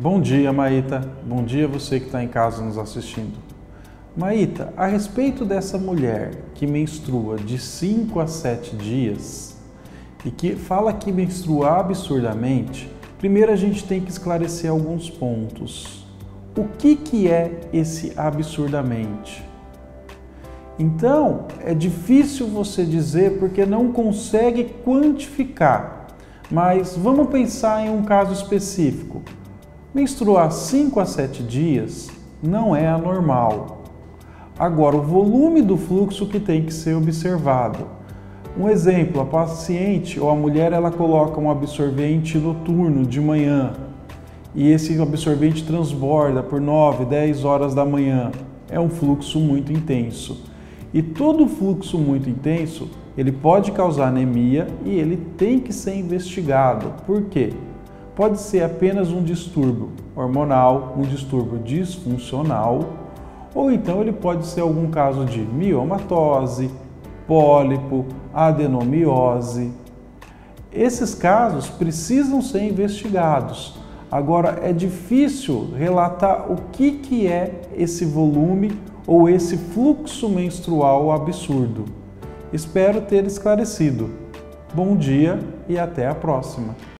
Bom dia, Maíta. Bom dia você que está em casa nos assistindo. Maíta, a respeito dessa mulher que menstrua de 5 a 7 dias e que fala que menstrua absurdamente, primeiro a gente tem que esclarecer alguns pontos. O que, que é esse absurdamente? Então, é difícil você dizer porque não consegue quantificar. Mas vamos pensar em um caso específico. Menstruar 5 a 7 dias não é anormal. Agora, o volume do fluxo que tem que ser observado. Um exemplo, a paciente ou a mulher ela coloca um absorvente noturno de manhã e esse absorvente transborda por 9, 10 horas da manhã. É um fluxo muito intenso. E todo fluxo muito intenso, ele pode causar anemia e ele tem que ser investigado. Por quê? Pode ser apenas um distúrbio hormonal, um distúrbio disfuncional, ou então ele pode ser algum caso de miomatose, pólipo, adenomiose. Esses casos precisam ser investigados. Agora, é difícil relatar o que, que é esse volume ou esse fluxo menstrual absurdo. Espero ter esclarecido. Bom dia e até a próxima!